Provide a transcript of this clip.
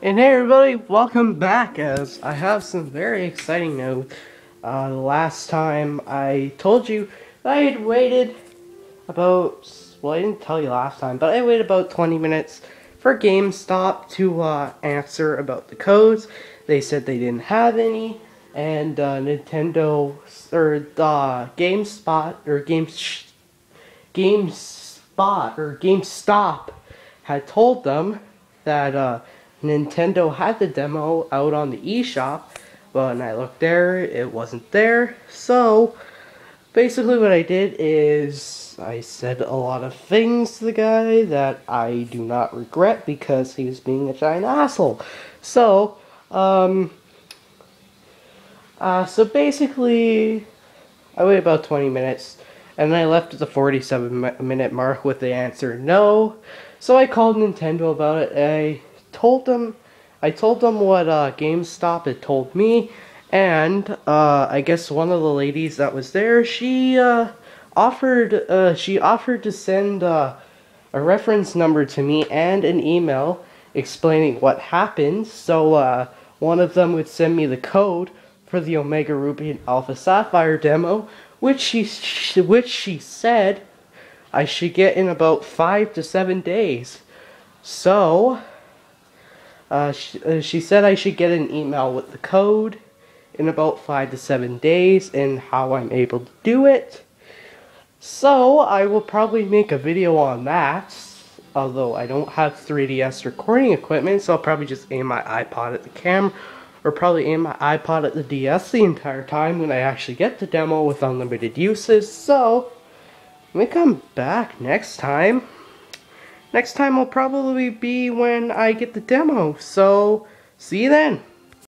And hey everybody, welcome back as I have some very exciting news. Uh, last time I told you I had waited about, well I didn't tell you last time, but I waited about 20 minutes for GameStop to uh, answer about the codes. They said they didn't have any, and uh, Nintendo, or uh, GameSpot, or Game GameSpot, or GameStop had told them that uh, Nintendo had the demo out on the eShop, but when I looked there, it wasn't there. So, basically what I did is I said a lot of things to the guy that I do not regret because he was being a giant asshole. So, um, uh, so basically, I waited about 20 minutes, and then I left at the 47 minute mark with the answer no. So I called Nintendo about it. I told them, I told them what uh, GameStop had told me, and uh, I guess one of the ladies that was there, she uh, offered, uh, she offered to send uh, a reference number to me and an email explaining what happened. So uh, one of them would send me the code for the Omega Ruby and Alpha Sapphire demo, which she, which she said I should get in about five to seven days. So, uh, she, uh, she said I should get an email with the code in about five to seven days and how I'm able to do it. So, I will probably make a video on that. Although I don't have 3DS recording equipment, so I'll probably just aim my iPod at the camera or probably aim my iPod at the DS the entire time when I actually get the demo with unlimited uses. So, we come back next time, next time will probably be when I get the demo. So, see you then.